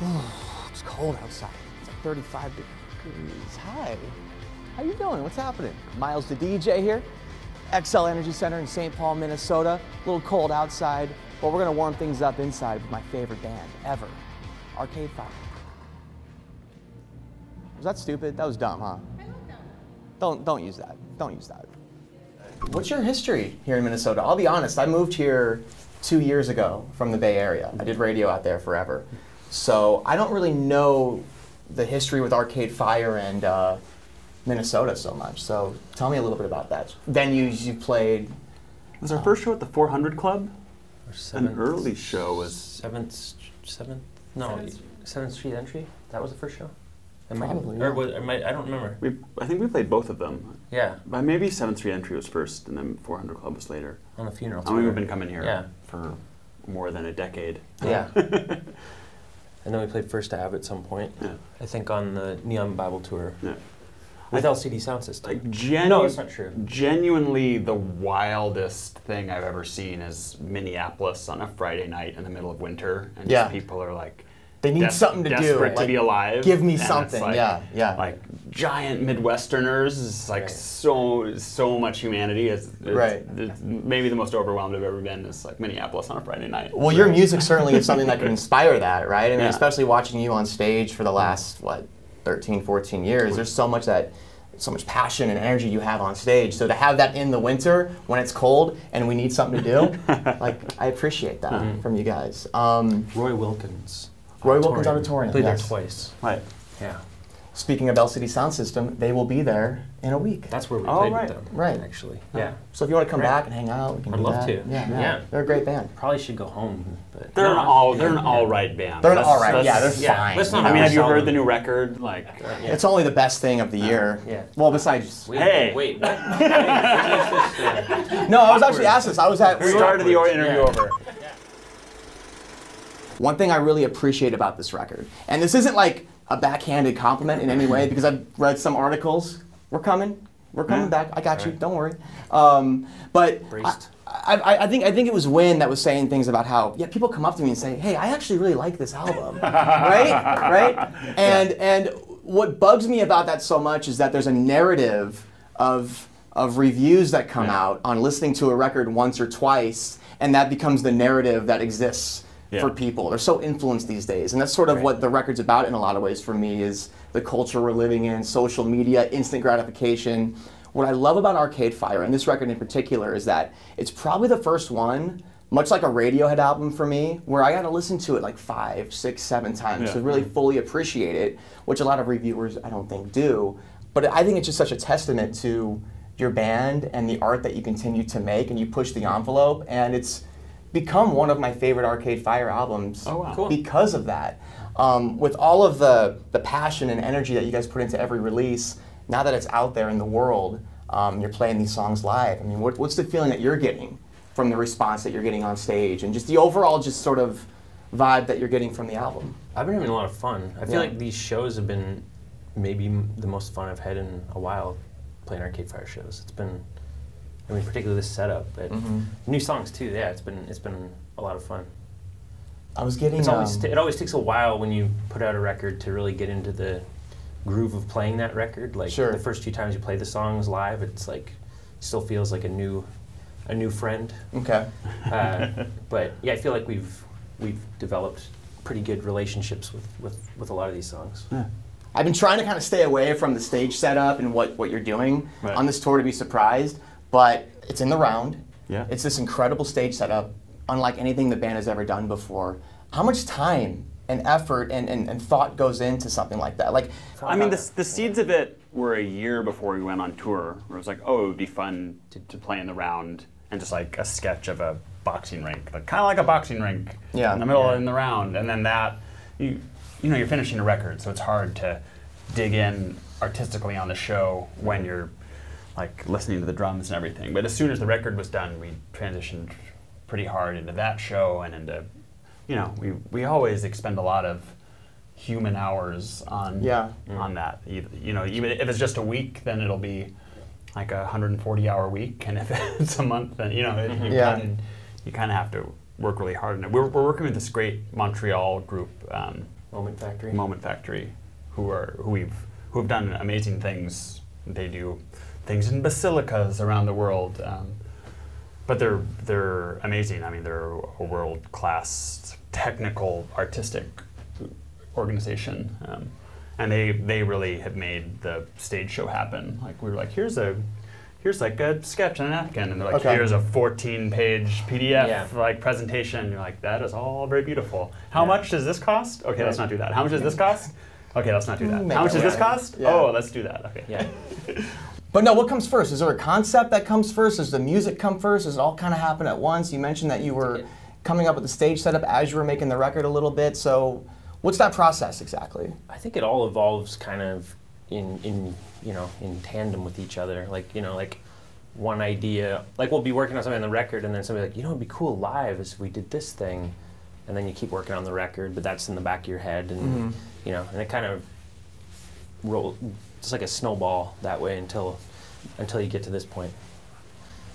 It's cold outside. It's like 35 degrees. Hi. How you doing? What's happening? Miles the DJ here. Xcel Energy Center in St. Paul, Minnesota. A little cold outside, but we're gonna warm things up inside with my favorite band ever, Arcade Fire. Was that stupid? That was dumb, huh? Don't don't use that. Don't use that. What's your history here in Minnesota? I'll be honest. I moved here two years ago from the Bay Area. I did radio out there forever, so I don't really know the history with Arcade Fire and uh, Minnesota so much. So tell me a little bit about that. Venues you played. Was our first show at the 400 Club? Or An early show was. seventh, seventh. No, Seventh seventh, Street. Street Entry. That was the first show. It might Probably, Or was, it might, I don't remember. We, I think we played both of them. Yeah, But maybe 7th Street Entry was first, and then 400 Club was later. on the funeral. I mean, we've been coming here Yeah. for more than a decade. Yeah. and then we played First Ave at some point. Yeah. I think on the Neon Bible tour Yeah. with LCD Soundsystem. Like genu- No, it's not true. Genuinely, the wildest thing I've ever seen is Minneapolis on a Friday night in the middle of winter, and Yeah. just people are like, They need des- something to do. desperate to like, be alive. Give me and it's something. like- yeah, yeah. Like giant Midwesterners, it's like Right. so so much humanity. It's, it's, Right. it's maybe the most overwhelmed I've ever been is like Minneapolis on a Friday night. Well, your music certainly is something that can inspire that, right? I mean, Yeah. especially watching you on stage for the last, what, 13, 14 years, there's so much that, so much passion and energy you have on stage. So to have that in the winter when it's cold and we need something to do, like, I appreciate that Mm-hmm. from you guys. Um, Roy Wilkins. Roy Wilkins Auditorium, Played yes. there twice. Right. Yeah. speaking of LCD Soundsystem, they will be there in a week. That's where we Oh, played right. with them. Right. Actually. Uh-huh. Yeah. So if you want to come Right. back and hang out, we can I'd do love that. to. Yeah, yeah, Yeah. They're a great band. Probably should go home, but They're No, an all they're an all right band. They're an all right. let's- Yeah, they're yeah, fine. let's not I mean, have you heard them. the new record? Like, uh, Yeah. It's only the best thing of the uh-huh. year. yeah. Well, besides. Wait, Hey. wait. What? No, I was actually asked this. I was at. we were- started the interview over. One thing I really appreciate about this record, and this isn't like a backhanded compliment in any way, because I've read some articles. We're coming. We're coming Yeah. back. I got you. Alright. Don't worry. Um, but I, I, I, think I think it was Win that was saying things about how yeah people come up to me and say hey I actually really like this album right right and and what bugs me about that so much is that there's a narrative of of reviews that come Yeah. out on listening to a record once or twice and that becomes the narrative that exists Yeah. for people they're so influenced these days and that's sort of Right. what the record's about in a lot of ways for me is the culture we're living in social media instant gratification what I love about Arcade Fire, and this record in particular, is that it's probably the first one, much like a Radiohead album for me, where I got to listen to it like five, six, seven times Yeah. to really mm-hmm. fully appreciate it, which a lot of reviewers I don't think do. But I think it's just such a testament to your band and the art that you continue to make, and you push the envelope, and it's become one of my favorite Arcade Fire albums Oh, wow. Cool. because of that. Um, with all of the, the passion and energy that you guys put into every release, now that it's out there in the world, um, you're playing these songs live. I mean, what, what's the feeling that you're getting from the response that you're getting on stage, and just the overall just sort of vibe that you're getting from the album? I've been having a lot of fun. I feel Yeah. like these shows have been maybe m- the most fun I've had in a while playing Arcade Fire shows. It's been, I mean, particularly this setup, but Mhm. new songs too. Yeah, it's been it's been a lot of fun. I was getting. It's always um, it always takes a while when you put out a record to really get into the groove of playing that record. Like Sure. the first few times you play the songs live, it's like still feels like a new a new friend. okay. Uh, but yeah, I feel like we've we've developed pretty good relationships with, with, with a lot of these songs. I've been trying to kind of stay away from the stage setup and what, what you're doing Right. on this tour to be surprised, but it's in the round. Yeah. It's this incredible stage setup, unlike anything the band has ever done before. How much time and effort and, and, and thought goes into something like that? Like, I mean, the, the seeds of it were a year before we went on tour, where it was like, oh, it would be fun to, to play in the round and just like a sketch of a boxing rink, like, kind of like a boxing rink Yeah. in the middle Yeah. in the round. And then that, you, you know, you're finishing a record, so it's hard to dig in artistically on the show when you're like listening to the drums and everything. But as soon as the record was done, we transitioned pretty hard into that show and into, you know, we, we always expend a lot of human hours on Yeah. on that. You, you know, even if it's just a week, then it'll be like a 140 hour week, and if it's a month, then you know, it, you Yeah. kind of you kind of have to work really hard on it. We're, we're working with this great Montreal group, um, Moment Factory. Moment Factory, who are who we've who have done amazing things. They do things in basilicas around the world, um, but they're they're amazing. I mean, they're a world class technical artistic organization, um, and they they really have made the stage show happen. Like we were like, here's a here's like a sketch on a napkin, and they're like, Okay. here's a 14-page PDF Yeah. like presentation. You're like, that is all very beautiful. How Yeah. much does this cost? Okay, let's not do that. How much does this cost? Okay, let's not do that. Make How much it does this cost? Yeah. Oh, let's do that. Okay. Yeah. But no, what comes first? Is there a concept that comes first? Does the music come first? Does it all kind of happen at once? You mentioned that you were coming up with the stage setup as you were making the record a little bit. So, what's that process exactly? I think it all evolves kind of in in you know in tandem with each other. Like you know like one idea like we'll be working on something on the record and then somebody like you know it'd be cool live is if we did this thing, and then you keep working on the record, but that's in the back of your head and Mhm. you know and it kind of roll it's like a snowball that way until until you get to this point.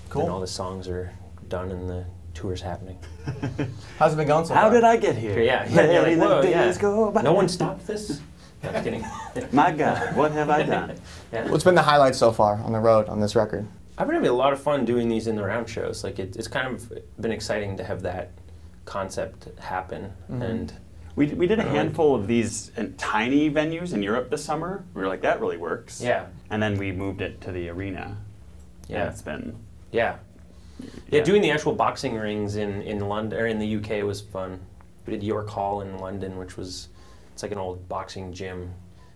Cool. Then all the songs are done and the tour's happening. How's it been going so How did I get here? Yeah, yeah. You're like, whoa, yeah. go. No one stopped this. No, just kidding. My God, what have I done? yeah. What's been the highlight so far on the road on this record? I've been having a lot of fun doing these in the round shows. Like it, it's kind of been exciting to have that concept happen. Mhm. And We, we did a like- handful of these in tiny venues in Europe this summer. We were like, that really works. yeah, And then we moved it to the arena. Yeah. And it's been. yeah, yeah. Doing the actual boxing rings in in London or in the UK was fun. We did York Hall in London, which was it's like an old boxing gym.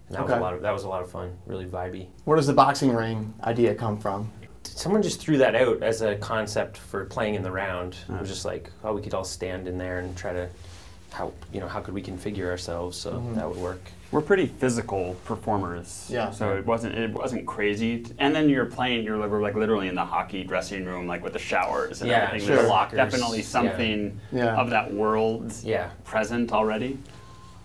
And that was a lot of that was a lot of fun. Really vibey. Where does the boxing ring idea come from? Someone just threw that out as a concept for playing in the round. It Uh. was just like, oh, we could all stand in there and try to how you know how could we configure ourselves so Mhm. that would work. We're pretty physical performers. Yeah. So it wasn't it wasn't crazy. And then you're playing. You're like, we're like literally in the hockey dressing room, like with the showers and Yeah, everything. sure. There's Lockers, definitely something Yeah. of that world Yeah. present already.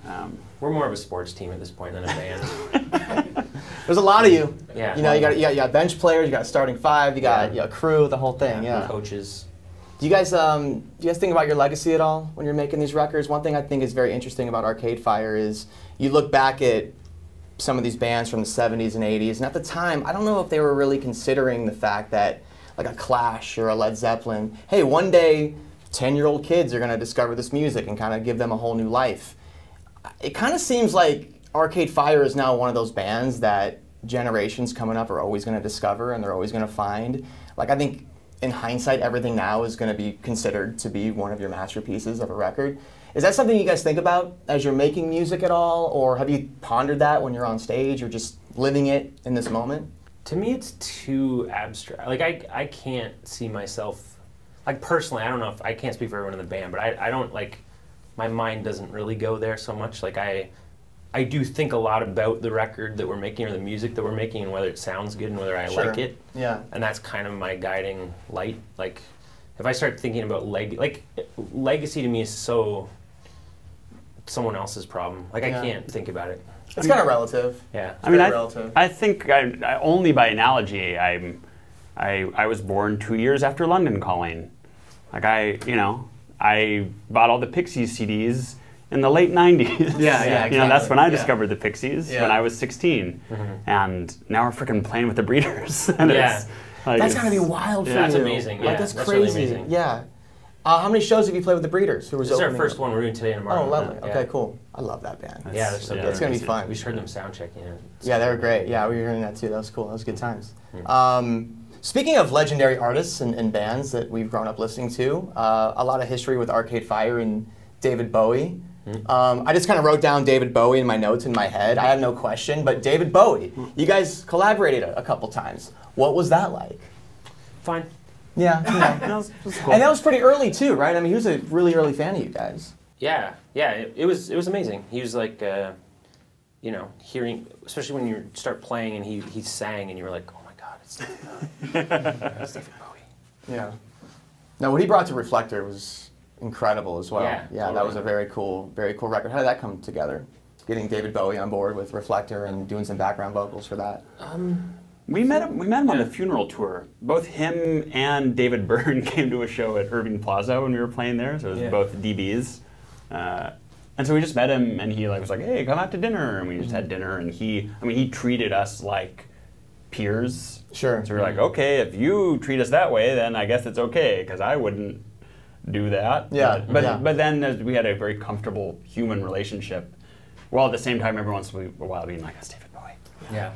Um, We're more of a sports team at this point than a band. There's a lot of you. Yeah. You know, you got you got, you got bench players, you got starting five, you got Yeah. you got crew, the whole thing. Yeah. Coaches. Do you guys um, do you guys think about your legacy at all when you're making these records? One thing I think is very interesting about Arcade Fire is you look back at some of these bands from the 70s and 80s, and at the time, I don't know if they were really considering the fact that like a Clash or a Led Zeppelin, hey, one day 10-year-old kids are going to discover this music and kind of give them a whole new life. It kind of seems like Arcade Fire is now one of those bands that generations coming up are always going to discover and they're always going to find. Like I think in hindsight, everything now is going to be considered to be one of your masterpieces of a record. Is that something you guys think about as you're making music at all, or have you pondered that when you're on stage, or just living it in this moment? To me, it's too abstract. Like I, I can't see myself. Like personally, I don't know if I can't speak for everyone in the band, but I, I don't like. My mind doesn't really go there so much. Like I, I do think a lot about the record that we're making or the music that we're making and whether it sounds good and whether I like it. Yeah. and that's kind of my guiding light. Like, if I start thinking about leg, like legacy to me is so someone else's problem. Like Yeah. I can't think about it. It's kind of relative. Yeah. I mean, I, relative. I think I, I, only by analogy, I'm, I, I was born two years after London Calling. Like I, you know, I bought all the Pixies CDs in the late '90s. Yeah, yeah, You know, that's when I Yeah. discovered the Pixies Yeah. when I was 16, Mhm. and now we're freaking playing with the Breeders. and Yeah. it's, like, That's it's- gotta be wild for yeah. you. That's amazing, Like yeah, that's that's really crazy. amazing. Yeah. Uh, how many shows have you played with the Breeders? Who was This is our first one we're doing today and tomorrow. Oh, lovely. Yeah. Okay, cool. I love that band. Yeah, they're so Yeah, good. It's gonna be fun. We just heard them sound checking it. Yeah, they were great. Yeah, we were hearing that too. That was cool. That was good times. Hmm. Um, speaking of legendary artists and, and bands that we've grown up listening to, uh, a lot of history with Arcade Fire and David Bowie. Um, I just kind of wrote down David Bowie in my notes in my head. I have no question, but David Bowie, you guys collaborated a, a couple times. What was that like? Fine. Yeah, you know. That was- was cool. and that was pretty early too, right? I mean, he was a really early fan of you guys. Yeah, yeah. It, it was it was amazing. He was like, uh, you know, hearing, especially when you start playing and he he sang and you were like, oh my god, it's David Bowie. it's David Bowie. Yeah. No, what he brought to Reflektor was incredible as well. Yeah, that totally. was a very cool, very cool record. How did that come together? Getting David Bowie on board with Reflektor and doing some background vocals for that. Um, We met him. We met him on the funeral tour. Both him and David Byrne came to a show at Irving Plaza when we were playing there. So it was Yeah. both DBs, uh, And so we just met him, and he like was like, "Hey, come out to dinner," and we just had dinner. And he, I mean, he treated us like peers. Sure. So we are like, okay, if you treat us that way, then I guess it's okay, because I wouldn't do that. Yeah, But but, yeah. but then we had a very comfortable human relationship, while at the same time every once in a while being like, "That's David Bowie." Yeah.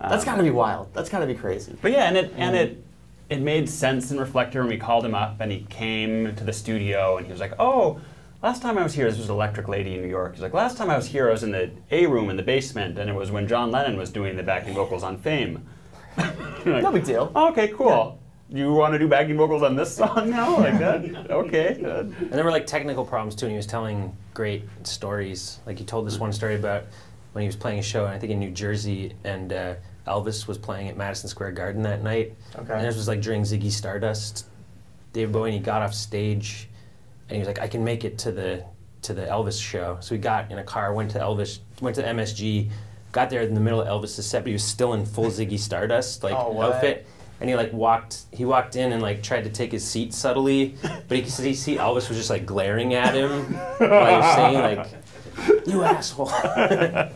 that's got to be wild. That's got to be crazy. But yeah, and it and Mm. it it made sense in Reflektor when we called him up and he came to the studio and he was like, "Oh, last time I was here, this was Electric Lady in New York." He's like, "Last time I was here, I was in the A room in the basement, and it was when John Lennon was doing the backing vocals on Fame." Like, No big deal. "Oh, okay, cool. You want to do backing vocals on this song now, like that? Okay. And there were like technical problems too, and he was telling great stories. Like he told this one story about when he was playing a show, and I think in New Jersey, and uh, Elvis was playing at Madison Square Garden that night. Okay. And this was like during Ziggy Stardust. David Bowie, and he got off stage, and he was like, "I can make it to the to the Elvis show." So he got in a car, went to Elvis, went to MSG, got there in the middle of Elvis's set, but he was still in full Ziggy Stardust like Oh, what? And he like walked he walked in and like tried to take his seat subtly but he could see, see elvis was just like glaring at him while he was saying like you asshole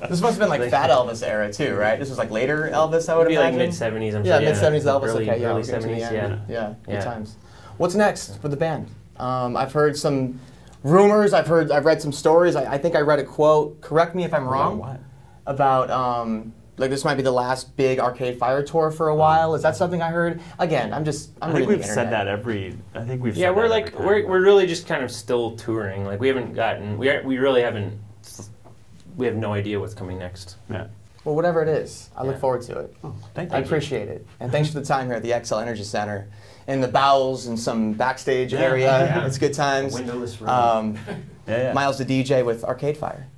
This must have been like Fat Elvis era too, right? This was like later Elvis, I would It'd like mid 70s i'm yeah, sure mid seventies Elvis. early, okay, yeah, early we're getting to the 70s end. yeah yeah, good Yeah. times. What's next for the band? Um, I've heard some rumors. I've heard. I've read some stories. I, I think I read a quote. Correct me if I'm wrong. About what? About um, like this might be the last big Arcade Fire tour for a while. Is that something I heard? Again, I'm just. I'm I think reading we've the said that every. I think we've. yeah said we're that like every time. we're, we're really just kind of still touring like we haven't gotten we, are, we really haven't we have no idea what's coming next Yeah. Well, whatever it is, I look forward to it. Oh, thank you. I you. appreciate it. And thanks for the time here at the Xcel Energy Center. In the bowels and some backstage Yeah, area. yeah. It's good times. windowless room Um, Yeah, yeah. Miles the DJ with Arcade Fire.